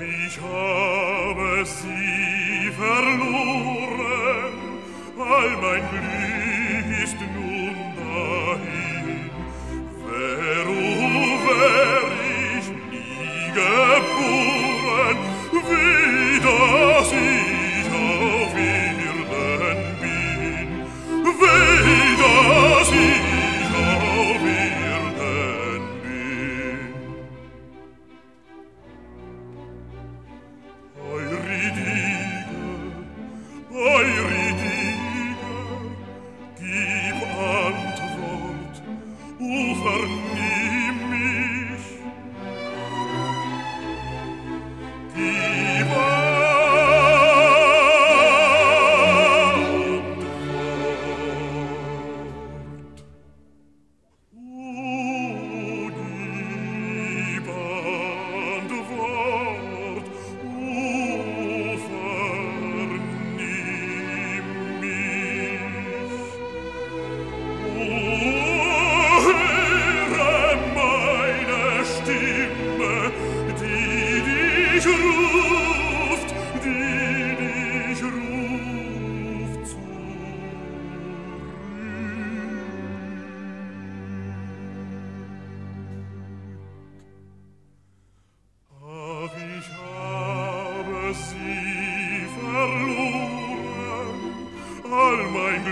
ich habe sie verloren, mein Glück ist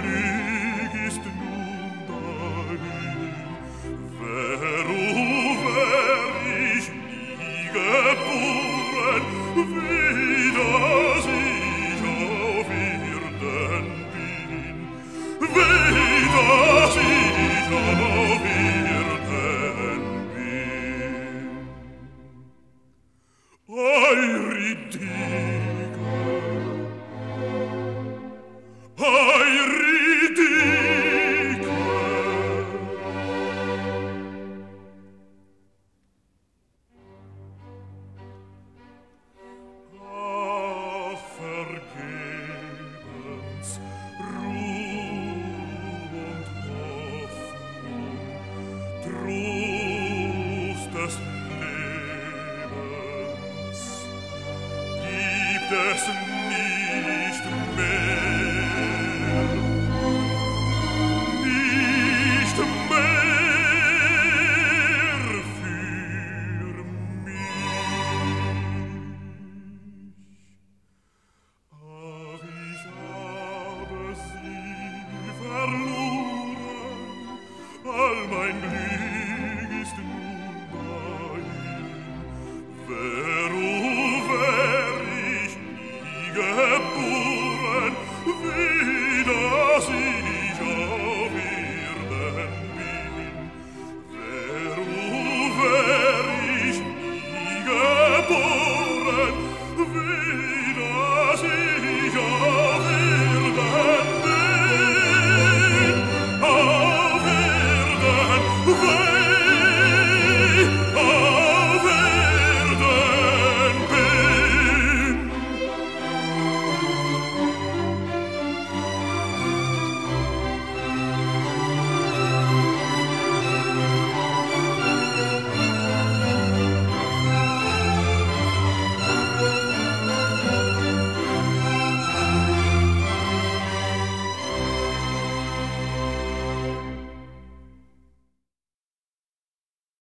You. Fluch des Lebens gibt es nicht mehr. Nicht mehr für mich. Ach, ich habe sie verloren, all mein Glück.